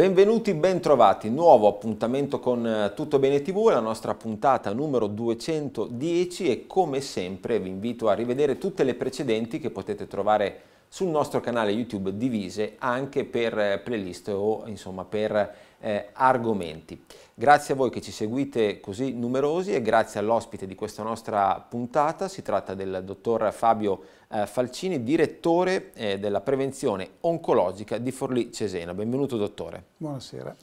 Benvenuti, bentrovati, nuovo appuntamento con eh, Tutto Bene TV, la nostra puntata numero 210 e come sempre vi invito a rivedere tutte le precedenti che potete trovare sul nostro canale YouTube divise anche per eh, playlist o insomma per eh, argomenti. Grazie a voi che ci seguite così numerosi e grazie all'ospite di questa nostra puntata, si tratta del dottor Fabio eh, Falcini, direttore eh, della prevenzione oncologica di Forlì Cesena. Benvenuto dottore. Buonasera.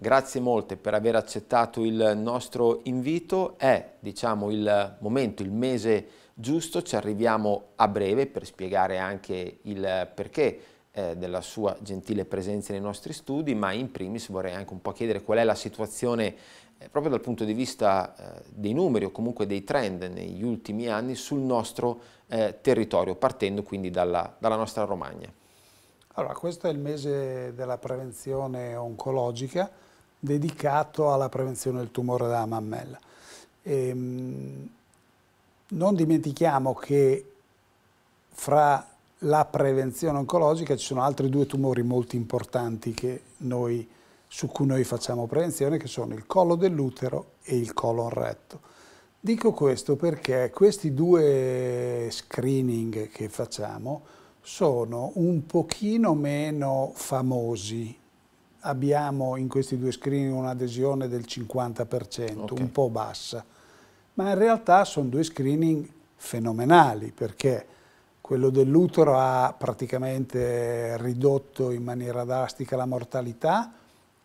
Grazie molte per aver accettato il nostro invito, è diciamo il momento, il mese giusto, ci arriviamo a breve per spiegare anche il perché eh, della sua gentile presenza nei nostri studi, ma in primis vorrei anche un po' chiedere qual è la situazione eh, proprio dal punto di vista eh, dei numeri o comunque dei trend negli ultimi anni sul nostro eh, territorio, partendo quindi dalla, dalla nostra Romagna. Allora, questo è il mese della prevenzione oncologica dedicato alla prevenzione del tumore della mammella. E, ehm, non dimentichiamo che fra la prevenzione oncologica ci sono altri due tumori molto importanti noi, su cui noi facciamo prevenzione, che sono il collo dell'utero e il colon retto. Dico questo perché questi due screening che facciamo sono un pochino meno famosi. Abbiamo in questi due screening un'adesione del 50%, okay. un po' bassa, ma in realtà sono due screening fenomenali perché quello dell'utero ha praticamente ridotto in maniera drastica la mortalità,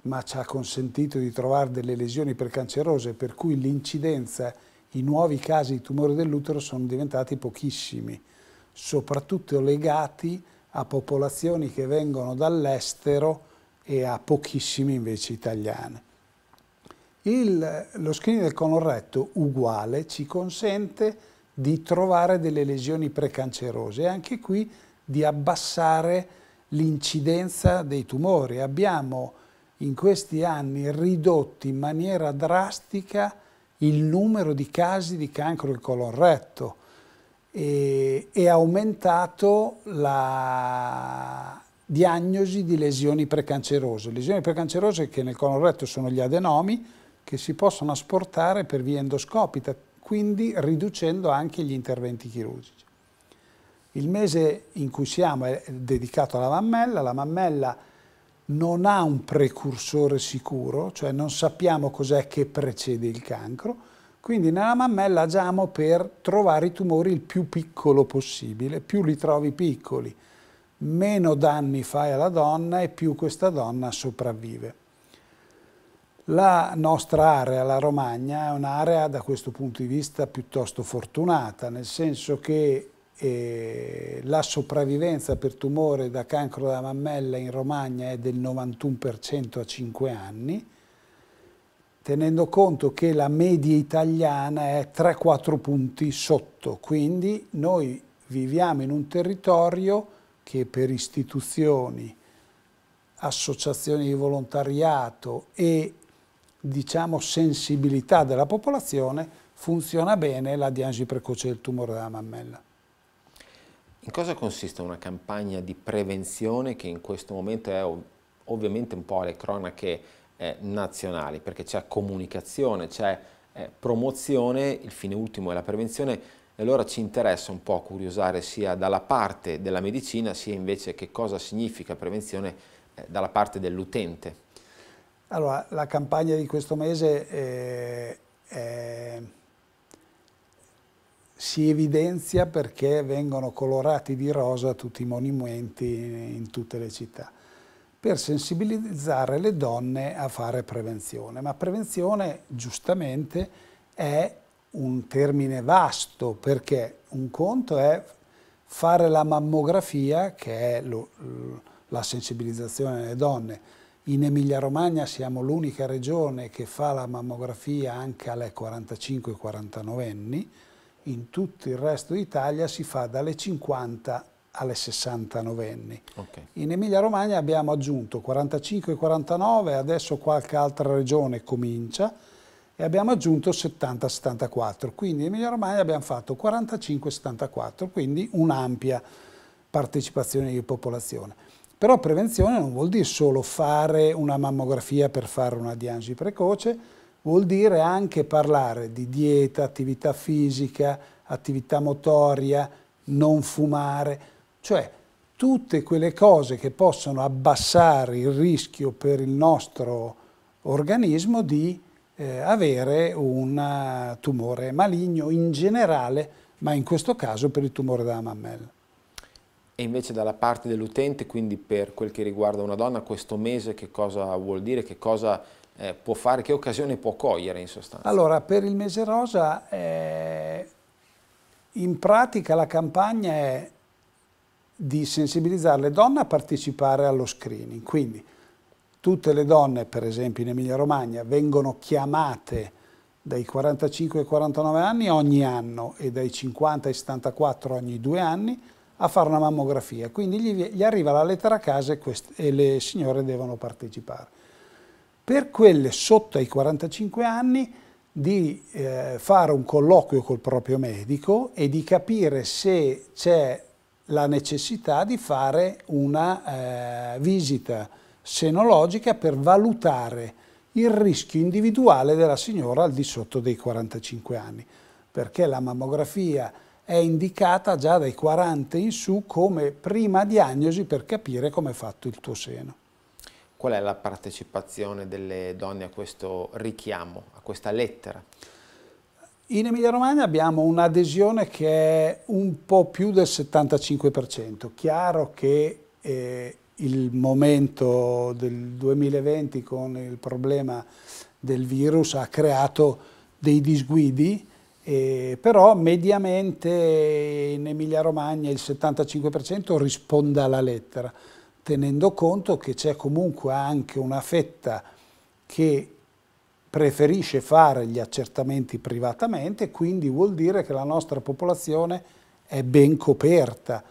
ma ci ha consentito di trovare delle lesioni precancerose, per cui l'incidenza, i nuovi casi di tumore dell'utero sono diventati pochissimi, soprattutto legati a popolazioni che vengono dall'estero e a pochissimi invece italiane. Il, lo screening del colon retto uguale ci consente di trovare delle lesioni precancerose e anche qui di abbassare l'incidenza dei tumori. Abbiamo in questi anni ridotto in maniera drastica il numero di casi di cancro del colon retto e, e aumentato la diagnosi di lesioni precancerose. Lesioni precancerose che nel colon retto sono gli adenomi che si possono asportare per via endoscopica, quindi riducendo anche gli interventi chirurgici. Il mese in cui siamo è dedicato alla mammella, la mammella non ha un precursore sicuro, cioè non sappiamo cos'è che precede il cancro, quindi nella mammella agiamo per trovare i tumori il più piccolo possibile, più li trovi piccoli, meno danni fai alla donna e più questa donna sopravvive. La nostra area, la Romagna, è un'area da questo punto di vista piuttosto fortunata, nel senso che eh, la sopravvivenza per tumore da cancro della mammella in Romagna è del 91% a 5 anni, tenendo conto che la media italiana è 3-4 punti sotto, quindi noi viviamo in un territorio che per istituzioni, associazioni di volontariato e diciamo, sensibilità della popolazione, funziona bene la diagnosi precoce del tumore della mammella. In cosa consiste una campagna di prevenzione che in questo momento è ov ovviamente un po' alle cronache eh, nazionali, perché c'è comunicazione, c'è eh, promozione, il fine ultimo è la prevenzione, e allora ci interessa un po' curiosare sia dalla parte della medicina, sia invece che cosa significa prevenzione eh, dalla parte dell'utente. Allora, la campagna di questo mese è, è, si evidenzia perché vengono colorati di rosa tutti i monumenti in tutte le città per sensibilizzare le donne a fare prevenzione. Ma prevenzione, giustamente, è un termine vasto perché un conto è fare la mammografia, che è lo, la sensibilizzazione delle donne, in Emilia-Romagna siamo l'unica regione che fa la mammografia anche alle 45-49 anni, in tutto il resto d'Italia si fa dalle 50 alle 69 anni. Okay. In Emilia-Romagna abbiamo aggiunto 45-49, adesso qualche altra regione comincia, e abbiamo aggiunto 70-74, quindi in Emilia-Romagna abbiamo fatto 45-74, quindi un'ampia partecipazione di popolazione. Però prevenzione non vuol dire solo fare una mammografia per fare una diagnosi precoce, vuol dire anche parlare di dieta, attività fisica, attività motoria, non fumare, cioè tutte quelle cose che possono abbassare il rischio per il nostro organismo di eh, avere un tumore maligno in generale, ma in questo caso per il tumore della mammella. E invece dalla parte dell'utente, quindi per quel che riguarda una donna, questo mese che cosa vuol dire, che cosa eh, può fare, che occasione può cogliere in sostanza? Allora, per il mese rosa, eh, in pratica la campagna è di sensibilizzare le donne a partecipare allo screening, quindi tutte le donne, per esempio in Emilia Romagna, vengono chiamate dai 45 ai 49 anni ogni anno e dai 50 ai 74 ogni due anni a fare una mammografia, quindi gli, gli arriva la lettera a casa e, queste, e le signore devono partecipare. Per quelle sotto ai 45 anni di eh, fare un colloquio col proprio medico e di capire se c'è la necessità di fare una eh, visita senologica per valutare il rischio individuale della signora al di sotto dei 45 anni, perché la mammografia è indicata già dai 40 in su come prima diagnosi per capire come è fatto il tuo seno. Qual è la partecipazione delle donne a questo richiamo, a questa lettera? In Emilia Romagna abbiamo un'adesione che è un po' più del 75%. Chiaro che eh, il momento del 2020 con il problema del virus ha creato dei disguidi, eh, però mediamente in Emilia Romagna il 75% risponde alla lettera, tenendo conto che c'è comunque anche una fetta che preferisce fare gli accertamenti privatamente, quindi vuol dire che la nostra popolazione è ben coperta.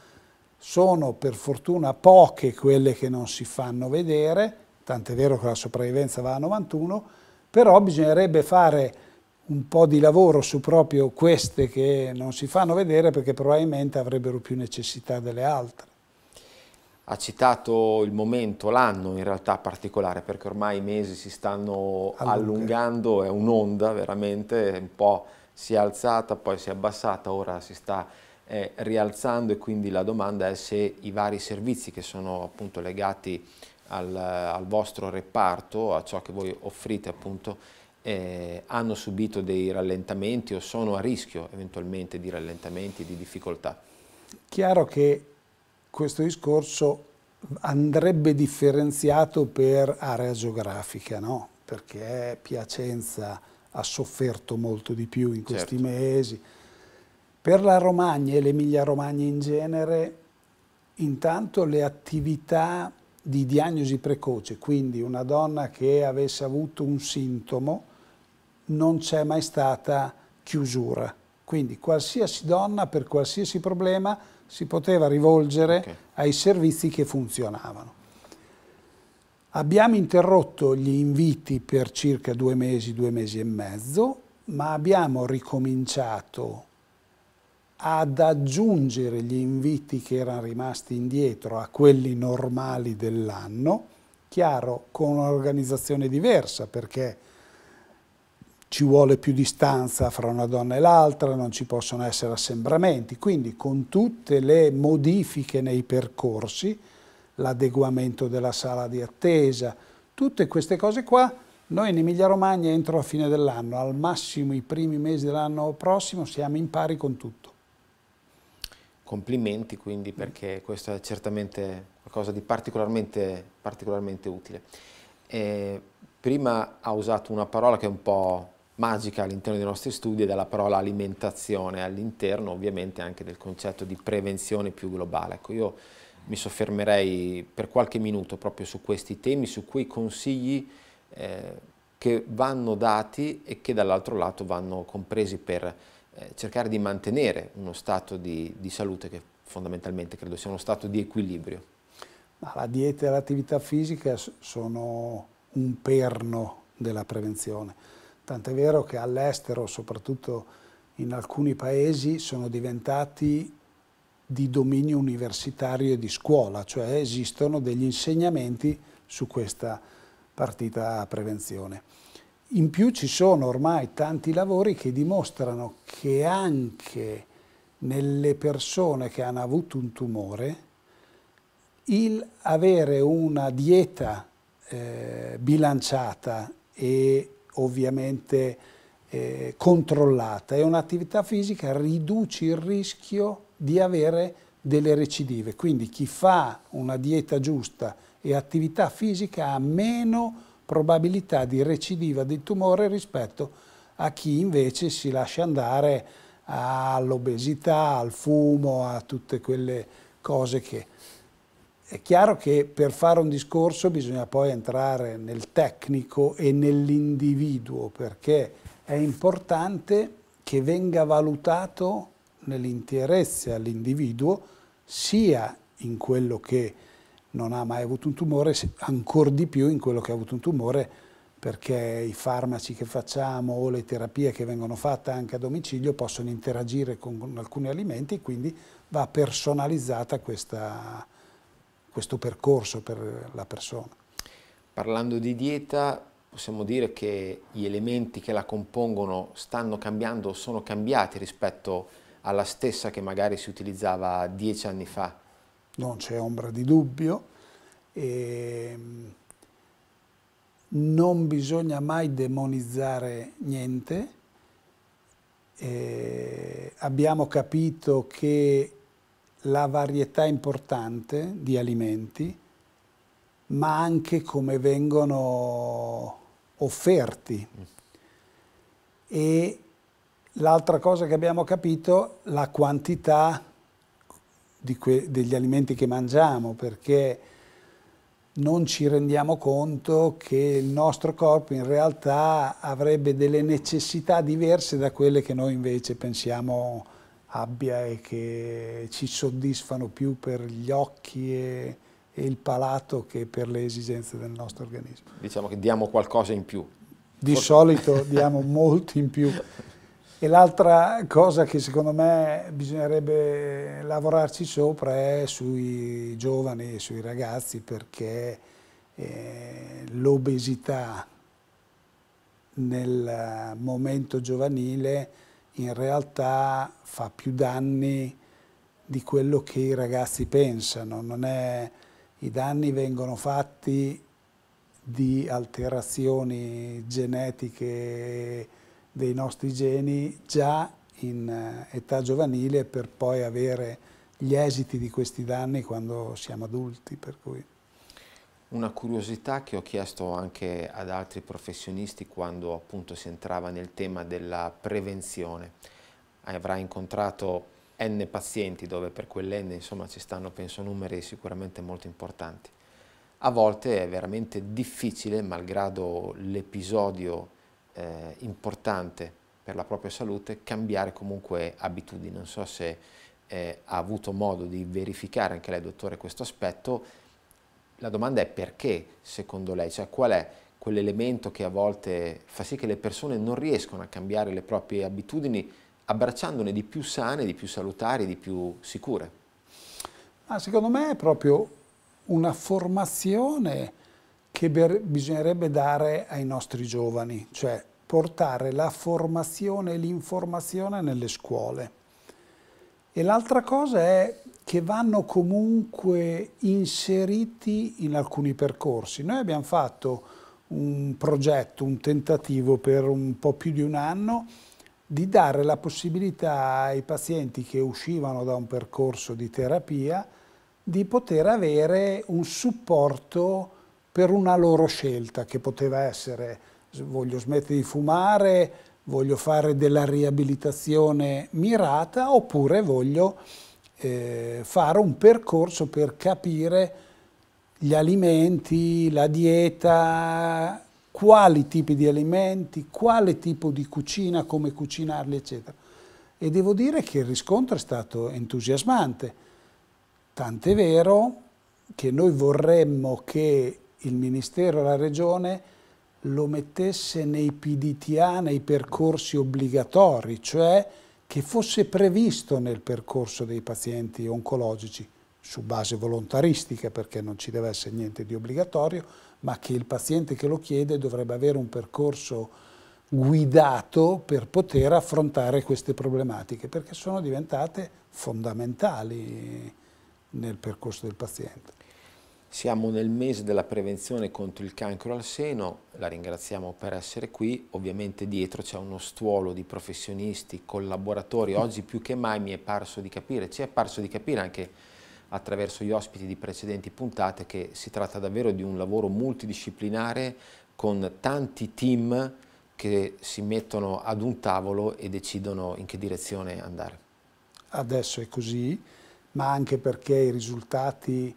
Sono per fortuna poche quelle che non si fanno vedere, tant'è vero che la sopravvivenza va a 91, però bisognerebbe fare un po' di lavoro su proprio queste che non si fanno vedere perché probabilmente avrebbero più necessità delle altre. Ha citato il momento, l'anno in realtà particolare perché ormai i mesi si stanno Allunga. allungando, è un'onda veramente, un po' si è alzata, poi si è abbassata, ora si sta eh, rialzando e quindi la domanda è se i vari servizi che sono appunto legati al, al vostro reparto, a ciò che voi offrite appunto, eh, hanno subito dei rallentamenti o sono a rischio eventualmente di rallentamenti, di difficoltà? Chiaro che questo discorso andrebbe differenziato per area geografica, no? perché Piacenza ha sofferto molto di più in questi certo. mesi. Per la Romagna e l'Emilia Romagna in genere, intanto le attività di diagnosi precoce, quindi una donna che avesse avuto un sintomo, non c'è mai stata chiusura. Quindi qualsiasi donna per qualsiasi problema si poteva rivolgere okay. ai servizi che funzionavano. Abbiamo interrotto gli inviti per circa due mesi, due mesi e mezzo, ma abbiamo ricominciato ad aggiungere gli inviti che erano rimasti indietro a quelli normali dell'anno, chiaro con un'organizzazione diversa perché ci vuole più distanza fra una donna e l'altra, non ci possono essere assembramenti, quindi con tutte le modifiche nei percorsi, l'adeguamento della sala di attesa, tutte queste cose qua, noi in Emilia Romagna entro a fine dell'anno, al massimo i primi mesi dell'anno prossimo siamo in pari con tutto. Complimenti quindi perché questo è certamente qualcosa di particolarmente, particolarmente utile. Eh, prima ha usato una parola che è un po' magica all'interno dei nostri studi è della parola alimentazione, all'interno ovviamente anche del concetto di prevenzione più globale. Ecco, io mi soffermerei per qualche minuto proprio su questi temi, su quei consigli eh, che vanno dati e che dall'altro lato vanno compresi per eh, cercare di mantenere uno stato di, di salute che fondamentalmente credo sia uno stato di equilibrio. La dieta e l'attività fisica sono un perno della prevenzione Tant'è vero che all'estero, soprattutto in alcuni paesi, sono diventati di dominio universitario e di scuola, cioè esistono degli insegnamenti su questa partita prevenzione. In più ci sono ormai tanti lavori che dimostrano che anche nelle persone che hanno avuto un tumore, il avere una dieta eh, bilanciata e ovviamente eh, controllata e un'attività fisica riduce il rischio di avere delle recidive. Quindi chi fa una dieta giusta e attività fisica ha meno probabilità di recidiva di tumore rispetto a chi invece si lascia andare all'obesità, al fumo, a tutte quelle cose che... È chiaro che per fare un discorso bisogna poi entrare nel tecnico e nell'individuo, perché è importante che venga valutato nell'interesse all'individuo sia in quello che non ha mai avuto un tumore, ancora di più in quello che ha avuto un tumore, perché i farmaci che facciamo o le terapie che vengono fatte anche a domicilio possono interagire con alcuni alimenti, quindi va personalizzata questa, questo percorso per la persona. Parlando di dieta, possiamo dire che gli elementi che la compongono stanno cambiando o sono cambiati rispetto alla stessa che magari si utilizzava dieci anni fa? Non c'è ombra di dubbio. E ehm, non bisogna mai demonizzare niente. Eh, abbiamo capito che la varietà importante di alimenti, ma anche come vengono offerti. E l'altra cosa che abbiamo capito, la quantità degli alimenti che mangiamo, perché non ci rendiamo conto che il nostro corpo in realtà avrebbe delle necessità diverse da quelle che noi invece pensiamo abbia e che ci soddisfano più per gli occhi e, e il palato che per le esigenze del nostro organismo. Diciamo che diamo qualcosa in più. Di Forse... solito diamo molto in più. E l'altra cosa che secondo me bisognerebbe lavorarci sopra è sui giovani e sui ragazzi perché eh, l'obesità nel momento giovanile in realtà fa più danni di quello che i ragazzi pensano. È, I danni vengono fatti di alterazioni genetiche dei nostri geni già in eh, età giovanile per poi avere gli esiti di questi danni quando siamo adulti. Una curiosità che ho chiesto anche ad altri professionisti quando appunto si entrava nel tema della prevenzione. Avrai incontrato N pazienti dove per quell'N insomma ci stanno penso numeri sicuramente molto importanti. A volte è veramente difficile, malgrado l'episodio eh, importante per la propria salute cambiare comunque abitudini. Non so se eh, ha avuto modo di verificare anche lei, dottore, questo aspetto. La domanda è perché, secondo lei? Cioè, qual è quell'elemento che a volte fa sì che le persone non riescono a cambiare le proprie abitudini abbracciandone di più sane, di più salutari, di più sicure? Ah, secondo me è proprio una formazione che bisognerebbe dare ai nostri giovani, cioè portare la formazione e l'informazione nelle scuole. E l'altra cosa è che vanno comunque inseriti in alcuni percorsi. Noi abbiamo fatto un progetto, un tentativo per un po' più di un anno di dare la possibilità ai pazienti che uscivano da un percorso di terapia di poter avere un supporto per una loro scelta che poteva essere voglio smettere di fumare, voglio fare della riabilitazione mirata oppure voglio eh, fare un percorso per capire gli alimenti, la dieta, quali tipi di alimenti, quale tipo di cucina, come cucinarli, eccetera. E devo dire che il riscontro è stato entusiasmante, tant'è vero che noi vorremmo che il Ministero e la Regione lo mettesse nei PDTA, nei percorsi obbligatori, cioè che fosse previsto nel percorso dei pazienti oncologici, su base volontaristica perché non ci deve essere niente di obbligatorio, ma che il paziente che lo chiede dovrebbe avere un percorso guidato per poter affrontare queste problematiche, perché sono diventate fondamentali nel percorso del paziente. Siamo nel mese della prevenzione contro il cancro al seno, la ringraziamo per essere qui, ovviamente dietro c'è uno stuolo di professionisti, collaboratori, oggi più che mai mi è parso di capire, ci è parso di capire anche attraverso gli ospiti di precedenti puntate che si tratta davvero di un lavoro multidisciplinare con tanti team che si mettono ad un tavolo e decidono in che direzione andare. Adesso è così, ma anche perché i risultati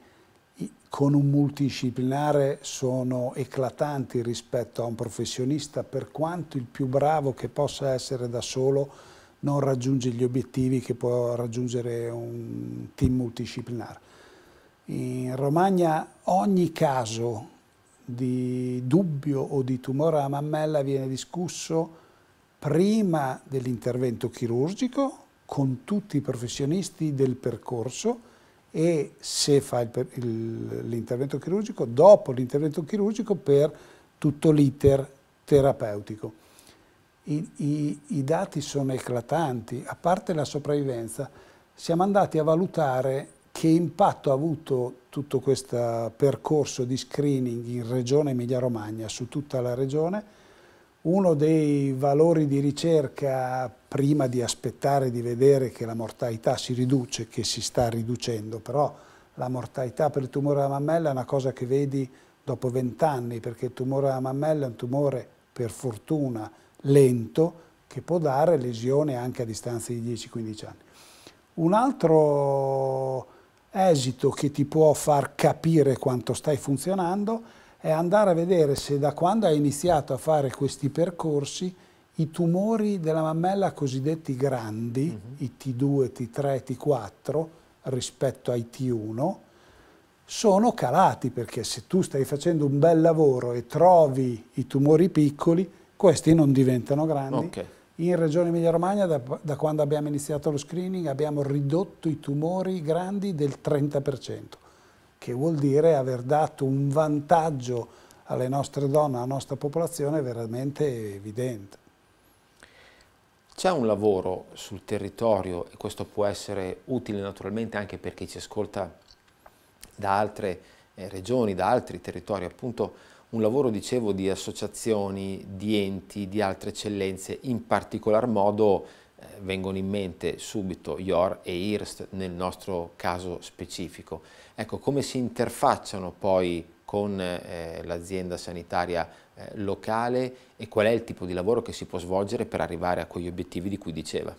con un multidisciplinare sono eclatanti rispetto a un professionista, per quanto il più bravo che possa essere da solo non raggiunge gli obiettivi che può raggiungere un team multidisciplinare. In Romagna ogni caso di dubbio o di tumore alla mammella viene discusso prima dell'intervento chirurgico con tutti i professionisti del percorso e se fa l'intervento chirurgico, dopo l'intervento chirurgico per tutto l'iter terapeutico. I, i, I, dati sono eclatanti, a parte la sopravvivenza, siamo andati a valutare che impatto ha avuto tutto questo percorso di screening in regione Emilia-Romagna, su tutta la regione. Uno dei valori di ricerca, prima di aspettare di vedere che la mortalità si riduce, che si sta riducendo, però la mortalità per il tumore alla mammella è una cosa che vedi dopo vent'anni, perché il tumore alla mammella è un tumore, per fortuna, lento che può dare lesione anche a distanza di 10-15 anni. Un altro esito che ti può far capire quanto stai funzionando è andare a vedere se da quando hai iniziato a fare questi percorsi i tumori della mammella cosiddetti grandi, uh -huh. i T2, T3, T4 rispetto ai T1, sono calati perché se tu stai facendo un bel lavoro e trovi i tumori piccoli, questi non diventano grandi. Okay. In Regione Emilia-Romagna, da, da, quando abbiamo iniziato lo screening, abbiamo ridotto i tumori grandi del 30%, che vuol dire aver dato un vantaggio alle nostre donne, alla nostra popolazione veramente evidente. C'è un lavoro sul territorio, e questo può essere utile naturalmente anche per chi ci ascolta da altre eh, regioni, da altri territori, appunto un lavoro, dicevo, di associazioni, di enti, di altre eccellenze, in particolar modo eh, vengono in mente subito IOR e IRST nel nostro caso specifico. Ecco, come si interfacciano poi con eh, l'azienda sanitaria eh, locale e qual è il tipo di lavoro che si può svolgere per arrivare a quegli obiettivi di cui diceva?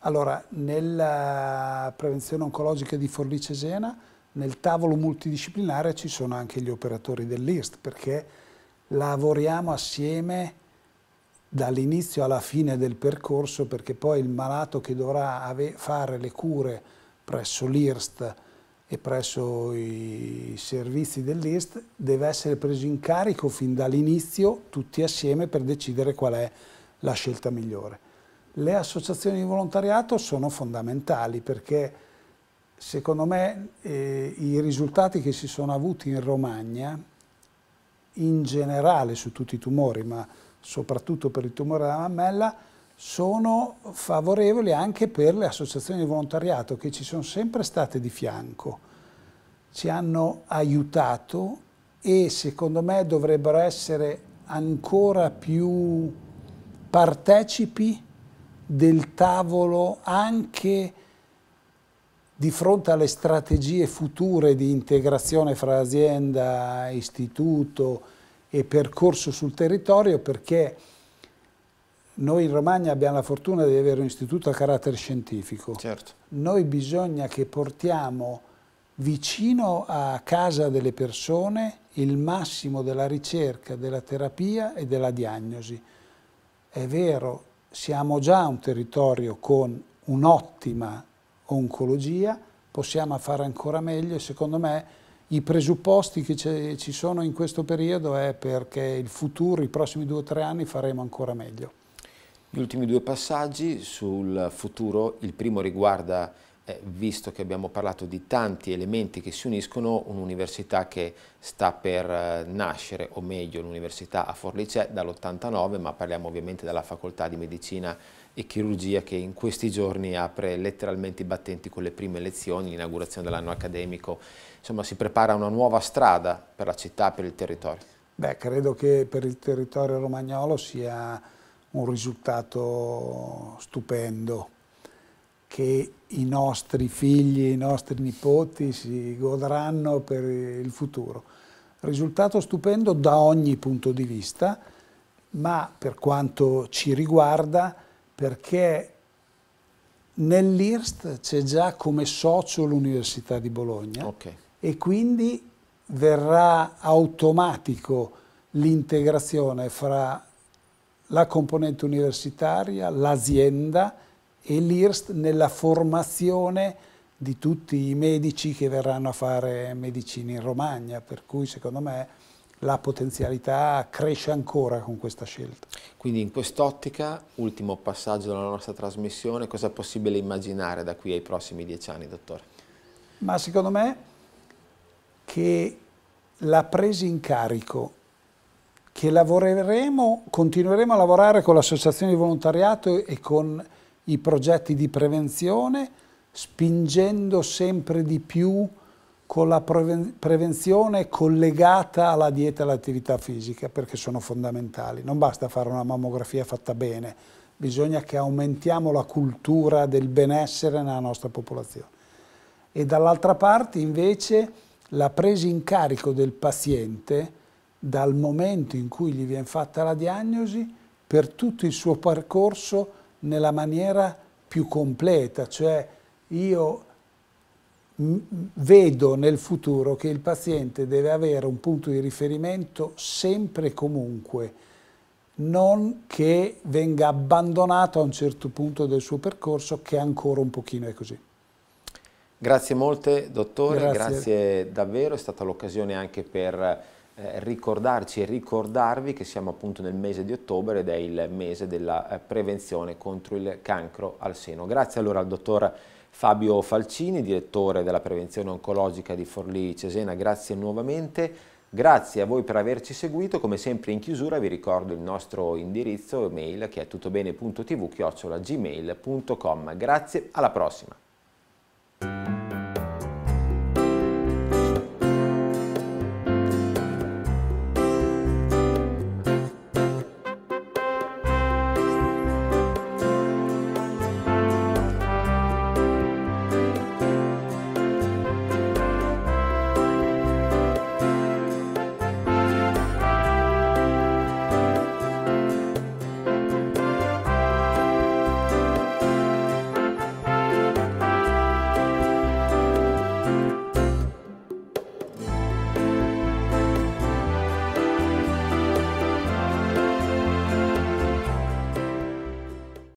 Allora, nella prevenzione oncologica di Forlì Cesena nel tavolo multidisciplinare ci sono anche gli operatori dell'IRST perché lavoriamo assieme dall'inizio alla fine del percorso perché poi il malato che dovrà fare le cure presso l'IRST e presso i servizi dell'IRST deve essere preso in carico fin dall'inizio tutti assieme per decidere qual è la scelta migliore. Le associazioni di volontariato sono fondamentali perché secondo me eh, i risultati che si sono avuti in Romagna, in generale su tutti i tumori, ma soprattutto per il tumore della mammella, sono favorevoli anche per le associazioni di volontariato che ci sono sempre state di fianco, ci hanno aiutato e secondo me dovrebbero essere ancora più partecipi del tavolo anche di fronte alle strategie future di integrazione fra azienda, istituto e percorso sul territorio perché noi in Romagna abbiamo la fortuna di avere un istituto a carattere scientifico. Certo. Noi bisogna che portiamo vicino a casa delle persone il massimo della ricerca, della terapia e della diagnosi. È vero, siamo già un territorio con un'ottima oncologia, possiamo fare ancora meglio e secondo me i presupposti che ci sono in questo periodo è perché il futuro, i prossimi due o tre anni faremo ancora meglio. Gli ultimi due passaggi sul futuro, il primo riguarda, eh, visto che abbiamo parlato di tanti elementi che si uniscono, un'università che sta per eh, nascere, o meglio l'università a Forlì c'è dall'89, ma parliamo ovviamente della facoltà di medicina e chirurgia che in questi giorni apre letteralmente i battenti con le prime lezioni, l'inaugurazione dell'anno accademico, insomma si prepara una nuova strada per la città, per il territorio. Beh, credo che per il territorio romagnolo sia un risultato stupendo che i nostri figli, i nostri nipoti si godranno per il futuro. Risultato stupendo da ogni punto di vista, ma per quanto ci riguarda, perché nell'IRST c'è già come socio l'Università di Bologna okay. e quindi verrà automatico l'integrazione fra la componente universitaria, l'azienda e l'IRST nella formazione di tutti i medici che verranno a fare medicina in Romagna, per cui secondo me la potenzialità cresce ancora con questa scelta. Quindi in quest'ottica, ultimo passaggio della nostra trasmissione, cosa è possibile immaginare da qui ai prossimi dieci anni, dottore? Ma secondo me che la presa in carico che lavoreremo, continueremo a lavorare con l'associazione di volontariato e con i progetti di prevenzione, spingendo sempre di più con la prevenzione collegata alla dieta e all'attività fisica, perché sono fondamentali. Non basta fare una mammografia fatta bene, bisogna che aumentiamo la cultura del benessere nella nostra popolazione. E dall'altra parte invece la presa in carico del paziente dal momento in cui gli viene fatta la diagnosi per tutto il suo percorso nella maniera più completa, cioè io vedo nel futuro che il paziente deve avere un punto di riferimento sempre e comunque, non che venga abbandonato a un certo punto del suo percorso che ancora un pochino è così. Grazie molte dottore, grazie, grazie davvero, è stata l'occasione anche per eh, ricordarci e ricordarvi che siamo appunto nel mese di ottobre ed è il mese della eh, prevenzione contro il cancro al seno. Grazie allora al dottor Fabio Falcini, direttore della prevenzione oncologica di Forlì Cesena, grazie nuovamente. Grazie a voi per averci seguito, come sempre in chiusura vi ricordo il nostro indirizzo mail che è tuttobene.tv-gmail.com. Grazie, alla prossima!